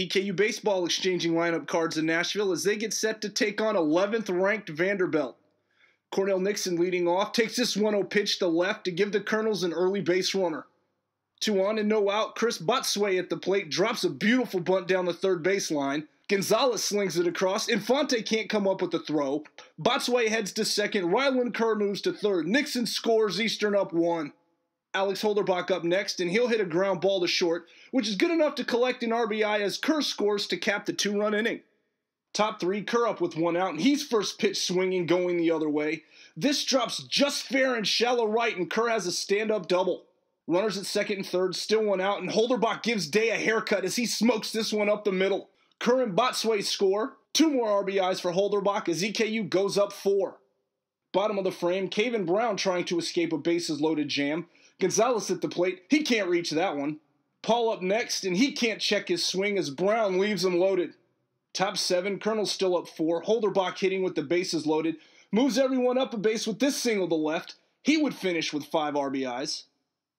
EKU baseball exchanging lineup cards in Nashville as they get set to take on 11th ranked Vanderbilt. Cornell Nixon leading off takes this 1 0 pitch to left to give the Colonels an early base runner. Two on and no out, Chris Botsway at the plate drops a beautiful bunt down the third baseline. Gonzalez slings it across. Infante can't come up with the throw. Botsway heads to second. Ryland Kerr moves to third. Nixon scores Eastern up one. Alex Holderbach up next, and he'll hit a ground ball to short, which is good enough to collect an RBI as Kerr scores to cap the two run inning. Top three, Kerr up with one out, and he's first pitch swinging going the other way. This drops just fair and shallow right, and Kerr has a stand up double. Runners at second and third, still one out, and Holderbach gives Day a haircut as he smokes this one up the middle. Kerr and Botsway score. Two more RBIs for Holderbach as EKU goes up four. Bottom of the frame, Kaven Brown trying to escape a bases loaded jam. Gonzalez at the plate, he can't reach that one. Paul up next, and he can't check his swing as Brown leaves him loaded. Top seven, Colonel's still up four. Holderbach hitting with the bases loaded. Moves everyone up a base with this single to left. He would finish with five RBIs.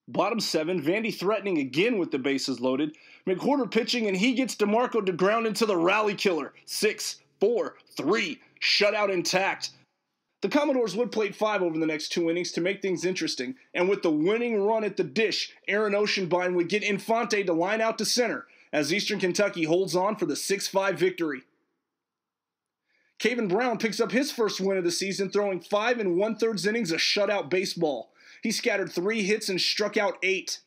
Bottom seven, Vandy threatening again with the bases loaded. McWhorter pitching, and he gets DeMarco to ground into the rally killer. Six, four, three, shutout intact. The Commodores would play five over the next two innings to make things interesting, and with the winning run at the dish, Aaron Ochsenbein would get Infante to line out to center as Eastern Kentucky holds on for the 6 5 victory. Kaven Brown picks up his first win of the season, throwing five and one thirds innings of shutout baseball. He scattered three hits and struck out eight.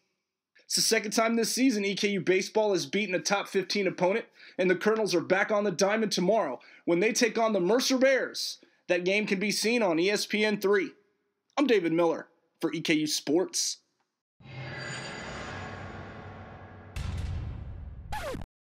It's the second time this season EKU baseball has beaten a top 15 opponent, and the Colonels are back on the diamond tomorrow when they take on the Mercer Bears. That game can be seen on ESPN3. I'm David Miller for EKU Sports.